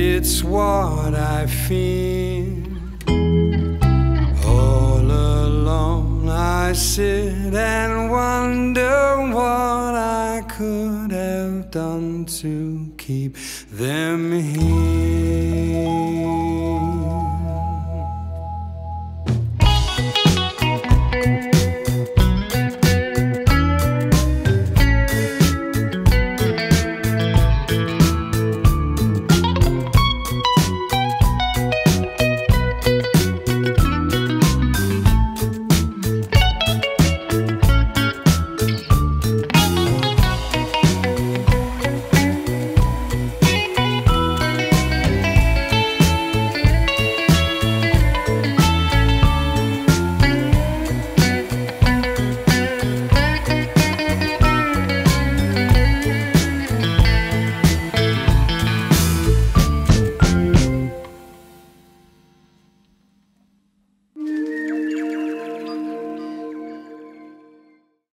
It's what I feel. All alone I sit and wonder what I could have done to keep them here.